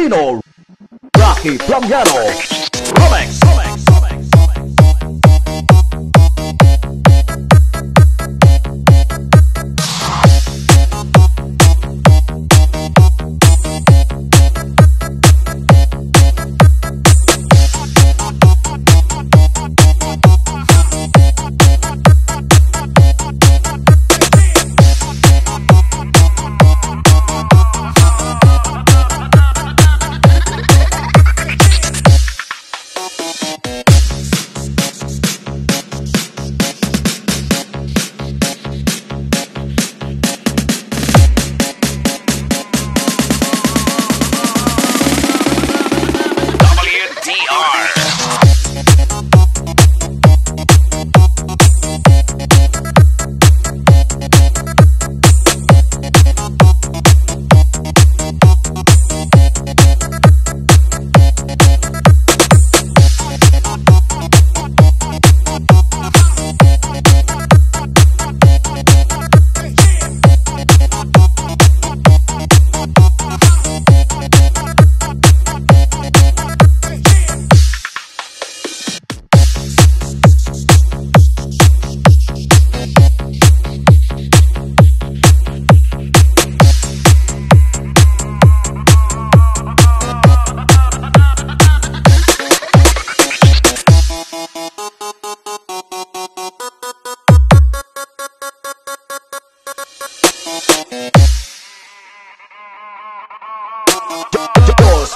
Marino, Rocky Plumgano, Comex, Comex.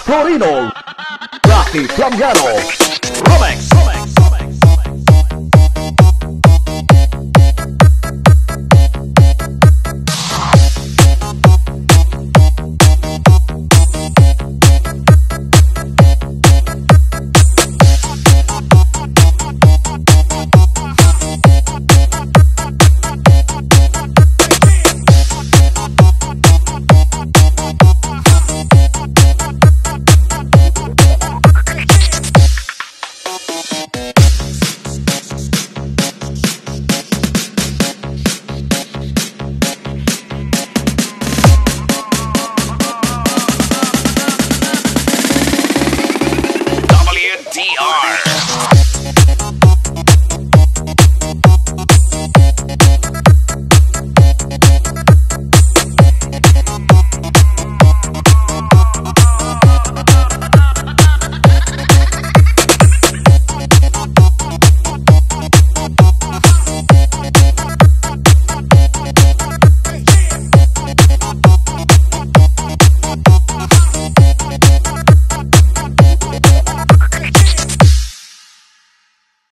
Florino, Rocky Plamiano, Romex, Romex. we are.